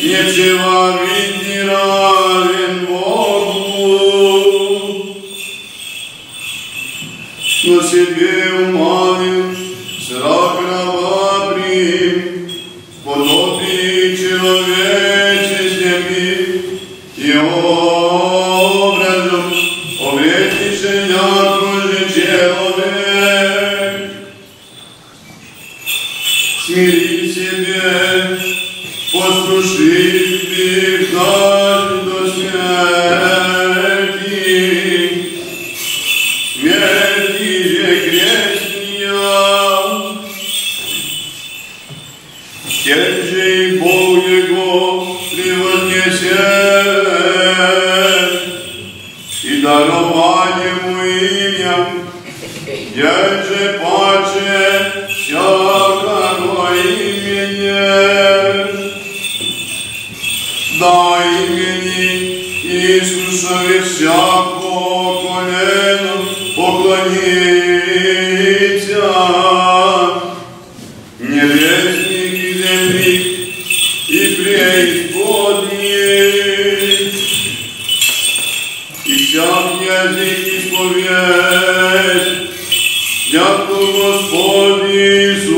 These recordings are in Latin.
Ie si var vini radin bonum. Yosemite omnes serapina babri podoti celogetes enim et obravum promittens ad nos in caelo. Si posłusznych dać do śmierci. Śmierci, że grzeszni ja, ciężej Bóg i darowanie mu imię, dzielże patrzy Είναι σημαντικό ότι η Ελλάδα δεν θα μπορέσει να δημιουργηθεί για να δημιουργηθεί για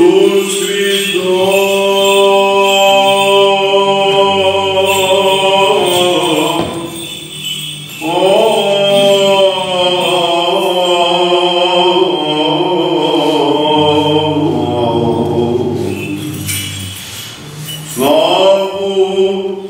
amor.